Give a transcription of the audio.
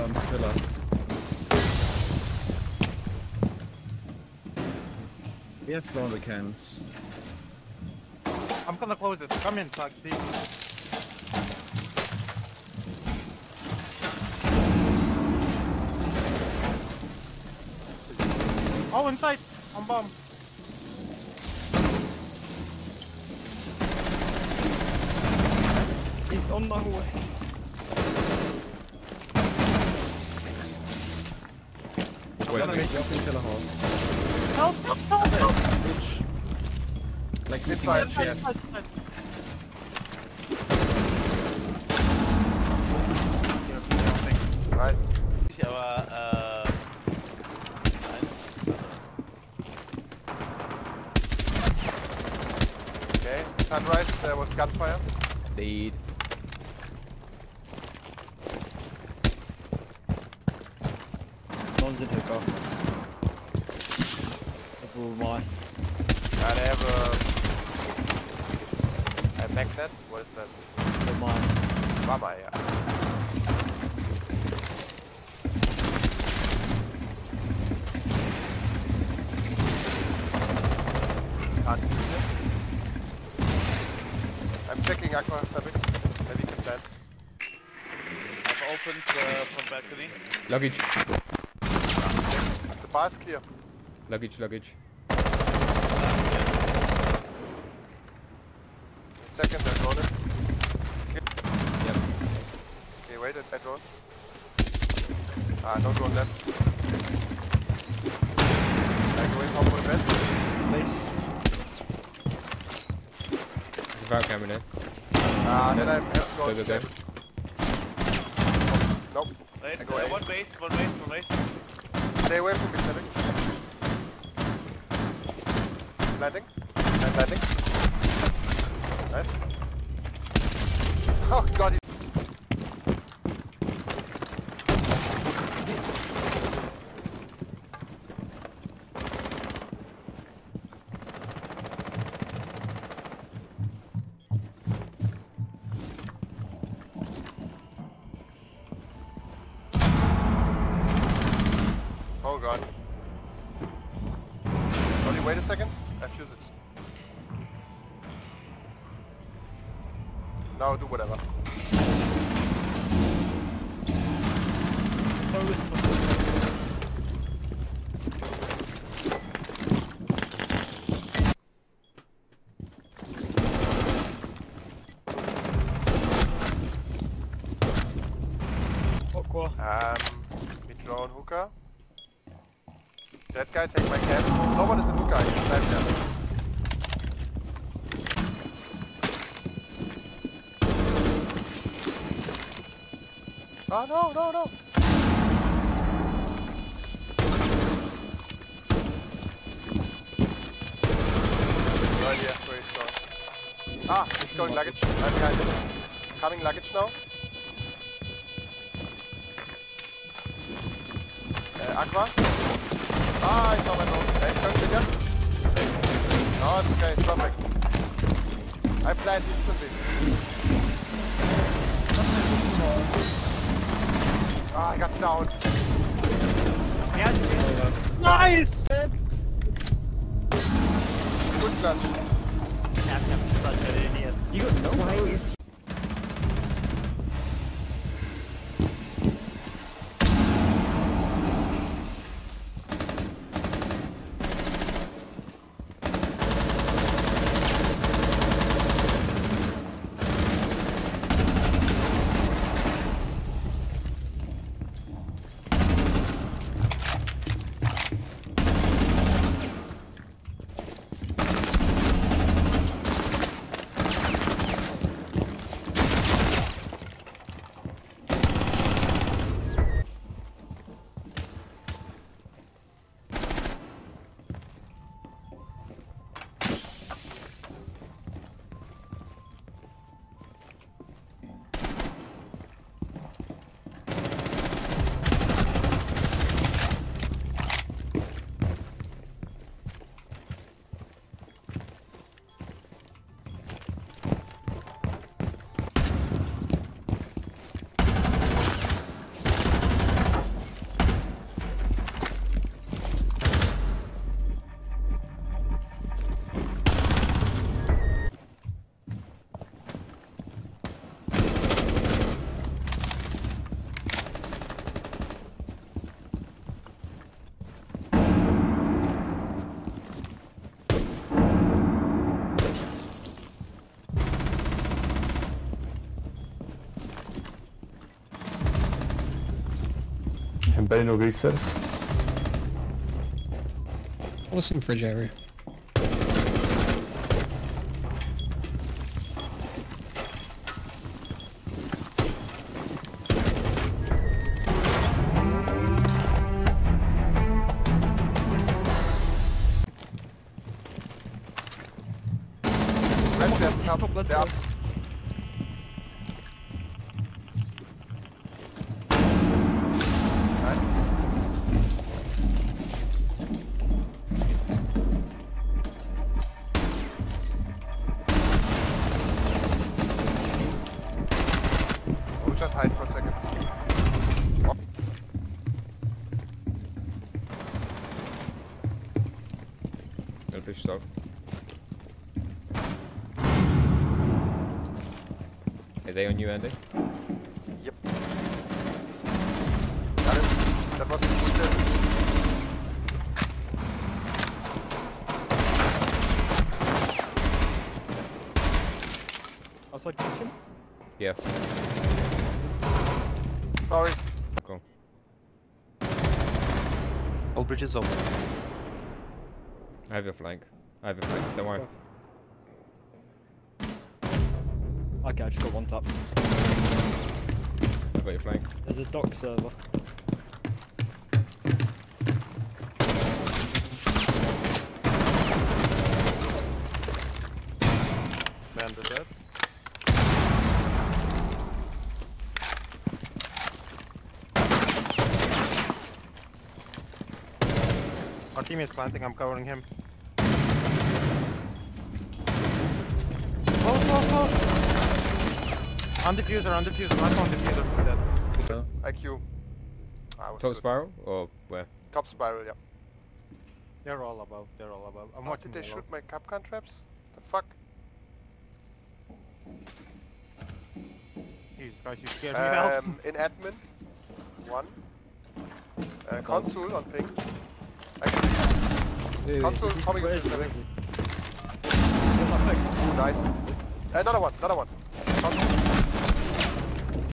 um, pillar. We have thrown the cans. I'm gonna close it. Come in, Tag team. Oh, inside! On bomb. He's on my way. Gonna make- hall. Help! Help! Help! help. Like shit. inside, inside. Nice. Aber, äh. Nein. Okay. Sunrise, there was gunfire. Deed. One's in hookah. Double mine. Yeah, they have a... a magnet. What is that? Double mine. Mama, yeah. Can't use it. I'm checking Aqua Sabic. Maybe you can plan. I've opened uh, from balcony. Luggage. The bar is clear. Luggage, luggage. Second, I drone it. Yep. Okay, wait, I drone. Ah, no drone left. I'm going home for the bed. Please. Without camera there. Ah, then I'm just Go, going go, go. Nope. Wait, I go uh, one base, one base, one base. Stay away from me, Sabic. Landing. I'm landing. Nice. Oh god, he god. Only wait a second. I fuse it. Now do whatever. Um, we drone hookah. That guy take my cam. No one is in hookah. He's inside there. Oh no no no! No idea where he's. Ah, he's going luggage. I'm behind him. Coming luggage now. Uh, Aqua. Ah, ich glaube noch. Hey, können Sie wieder? Oh, it's okay, it's perfect. I planned instantly. Ah, I got down. Nice! Good clutch. You got no way. Beno resets. want some fridge area. Left stairs, top, top, let's they're go. up. Just hide for a second. Gonna push stop. Are they on you, Andy? Yep. Got it. That was good. Outside kitchen. Yeah. Sorry. Cool. All bridges open. I have your flank. I have your flank. Don't worry. Okay, I just got one tap. I've got your flank. There's a dock server. Man to dead. Our team is planting, I'm covering him. Close, close, close! On diffuser, on diffuser, last one diffuser, dead. IQ. I was Top good. spiral or where? Top spiral, yeah. They're all above, they're all above. I'm How watching did they shoot my Kapkan traps? The fuck? Jeez, guys, you scared me now. Um, in admin, one. Uh, console on ping. Actually, console coming Where with is he? the Where is living. he? Here's my pick. Ooh, nice. Another one, another one.